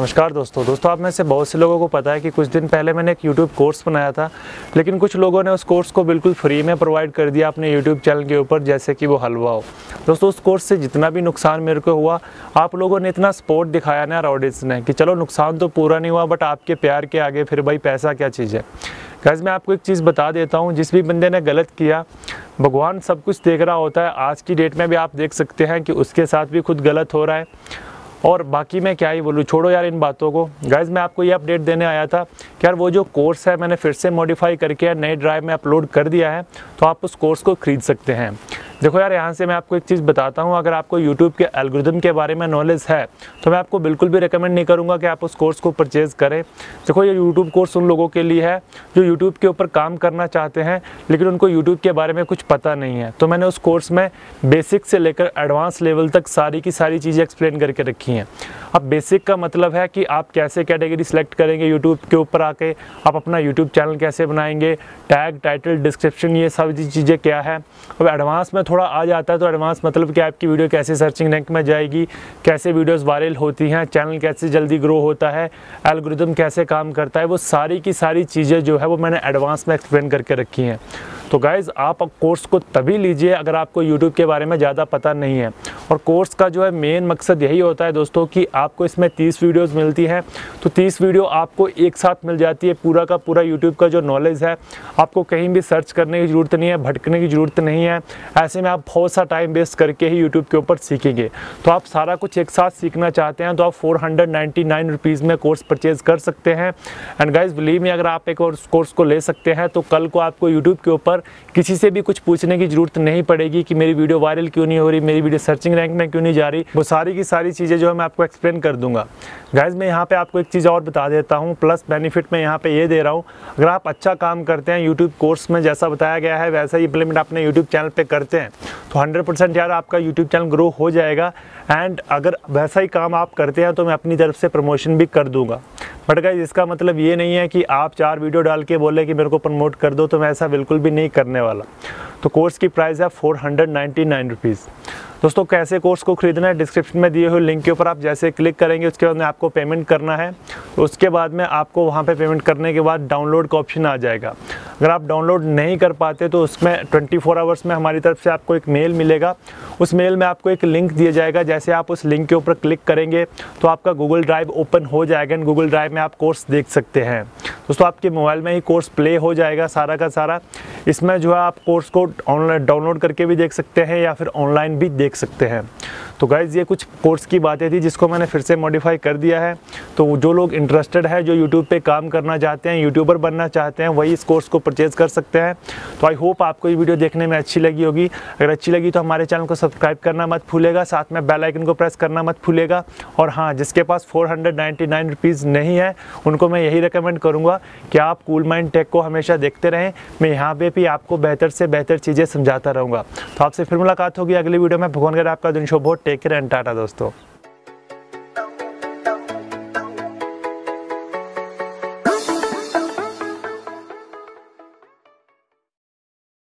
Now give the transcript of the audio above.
नमस्कार दोस्तों। दोस्तों, आप में से बहुत से लोगों को पता है कि कुछ दिन पहले मैंने एक YouTube कोर्स बनाया था, लेकिन कुछ लोगों ने उस कोर्स को बिल्कुल फ्री में प्रोवाइड कर दिया अपने YouTube चैनल के ऊपर, जैसे कि वो हलवा हो। दोस्तों, उस कोर्स से जितना भी नुकसान मेरे को हुआ, आप लोगों ने इतना सपोर्ट दिखाया ना ऑडियंस ने, कि चलो नुकसान तो पूरा नहीं हुआ बट आपके प्यार के आगे फिर भाई पैसा क्या चीज़ है? गैस मैं आपको एक चीज़ बता देता हूँ, जिस भी बंदे ने गलत किया, भगवान सब कुछ देख रहा होता है। आज की डेट में भी आप देख सकते हैं कि उसके साथ भी खुद गलत हो रहा है। और बाकी मैं क्या ही बोलूँ, छोड़ो यार इन बातों को। गाइज़ मैं आपको ये अपडेट देने आया था कि यार वो जो कोर्स है, मैंने फिर से मॉडिफाई करके नए ड्राइव में अपलोड कर दिया है तो आप उस कोर्स को ख़रीद सकते हैं। देखो यार, यहाँ से मैं आपको एक चीज़ बताता हूँ। अगर आपको यूट्यूब के एल्गोरिदम के बारे में नॉलेज है तो मैं आपको बिल्कुल भी रिकमेंड नहीं करूँगा कि आप उस कोर्स को परचेज़ करें। देखो, ये यूट्यूब कोर्स उन लोगों के लिए है, जो यूट्यूब के ऊपर काम करना चाहते हैं, लेकिन उनको यूट्यूब के बारे में कुछ पता नहीं है। तो मैंने उस कोर्स में बेसिक से लेकर एडवांस लेवल तक सारी की सारी चीज़ें एक्सप्लेन करके रखी हैं। अब बेसिक का मतलब है कि आप कैसे कैटेगरी सेलेक्ट करेंगे यूट्यूब के ऊपर आके, आप अपना यूट्यूब चैनल कैसे बनाएँगे टैग टाइटल डिस्क्रिप्शन ये सब चीज़ें क्या है। अब एडवांस में थोड़ा आ जाता है तो एडवांस मतलब कि आपकी वीडियो कैसे सर्चिंग रैंक में जाएगी, कैसे वीडियोस वायरल होती हैं चैनल कैसे जल्दी ग्रो होता है एल्गोरिदम कैसे काम करता है, वो सारी की सारी चीज़ें जो है वो मैंने एडवांस में एक्सप्लेन करके रखी हैं। तो गाइज़ आप कोर्स को तभी लीजिए अगर आपको यूट्यूब के बारे में ज़्यादा पता नहीं है। और कोर्स का जो है मेन मकसद यही होता है दोस्तों कि आपको इसमें 30 वीडियोस मिलती हैं। तो 30 वीडियो आपको एक साथ मिल जाती है, पूरा का पूरा यूट्यूब का जो नॉलेज है, आपको कहीं भी सर्च करने की ज़रूरत नहीं है, भटकने की ज़रूरत नहीं है। ऐसे में आप बहुत सा टाइम वेस्ट करके ही यूट्यूब के ऊपर सीखेंगे। तो आप सारा कुछ एक साथ सीखना चाहते हैं तो आप फोर हंड्रेड में कोर्स परचेज़ कर सकते हैं। एंड गाइज़ बिलीव में अगर आप एक और कोर्स को ले सकते हैं तो कल को आपको यूट्यूब के ऊपर किसी से भी कुछ पूछने की ज़रूरत नहीं पड़ेगी कि मेरी वीडियो वायरल क्यों नहीं हो रही, मेरी वीडियो सर्चिंग रैंक में क्यों नहीं जा रही, वो सारी की सारी चीज़ें जो है मैं आपको एक्सप्लेन कर दूँगा। गैज़ मैं यहाँ पे आपको एक चीज़ और बता देता हूँ प्लस बेनिफिट मैं यहाँ पे ये दे रहा हूँ, अगर आप अच्छा काम करते हैं यूट्यूब कोर्स में जैसा बताया गया है, वैसा ही इम्प्लीमेंट अपने यूट्यूब चैनल पर करते हैं तो हंड्रेड यार आपका यूट्यूब चैनल ग्रो हो जाएगा एंड अगर वैसा ही काम आप करते हैं तो मैं अपनी तरफ़ से प्रमोशन भी कर दूँगा। बट गाइज़ इसका मतलब ये नहीं है कि आप चार वीडियो डाल के बोले कि मेरे को प्रमोट कर दो तो मैं ऐसा बिल्कुल भी नहीं करने वाला। तो कोर्स की प्राइस है four hundred ninety nine rupees दोस्तों, कैसे कोर्स को खरीदना है, डिस्क्रिप्शन में दिए हुए लिंक के ऊपर आप जैसे क्लिक करेंगे, उसके बाद में आपको पेमेंट करना है। उसके बाद में आपको वहाँ पे पेमेंट करने के बाद डाउनलोड का ऑप्शन आ जाएगा। अगर आप डाउनलोड नहीं कर पाते तो उसमें 24 फोर आवर्स में हमारी तरफ़ से आपको एक मेल मिलेगा। उस मेल में आपको एक लिंक दिया जाएगा, जैसे आप उस लिंक के ऊपर क्लिक करेंगे तो आपका गूगल ड्राइव ओपन हो जाएगा एंड गूगल ड्राइव में आप कोर्स देख सकते हैं। दोस्तों, आपके मोबाइल में ही कोर्स प्ले हो जाएगा सारा का सारा। इसमें जो है आप कोर्स को ऑनलाइन डाउनलोड करके भी देख सकते हैं या फिर ऑनलाइन भी देख सकते हैं। तो गाइज़ ये कुछ कोर्स की बातें थी जिसको मैंने फिर से मॉडिफाई कर दिया है। तो जो लोग इंटरेस्टेड है, जो यूट्यूब पे काम करना चाहते हैं यूट्यूबर बनना चाहते हैं, वही इस कोर्स को परचेज़ कर सकते हैं। तो आई होप आपको ये वीडियो देखने में अच्छी लगी होगी। अगर अच्छी लगी तो हमारे चैनल को सब्सक्राइब करना मत भूलेगा, साथ में बेल आइकन को प्रेस करना मत भूलेगा। और हाँ जिसके पास फोर हंड्रेड नहीं है, उनको मैं यही रिकमेंड करूँगा कि आप कूल माइंड टेक को हमेशा देखते रहें। मैं यहाँ पर भी आपको बेहतर से बेहतर चीज़ें समझाता रहूँगा। तो आपसे फिर मुलाकात होगी अगली वीडियो में। भगवान कर आपका दिन शो बहुत टेक केयर एंड टाटा दोस्तों।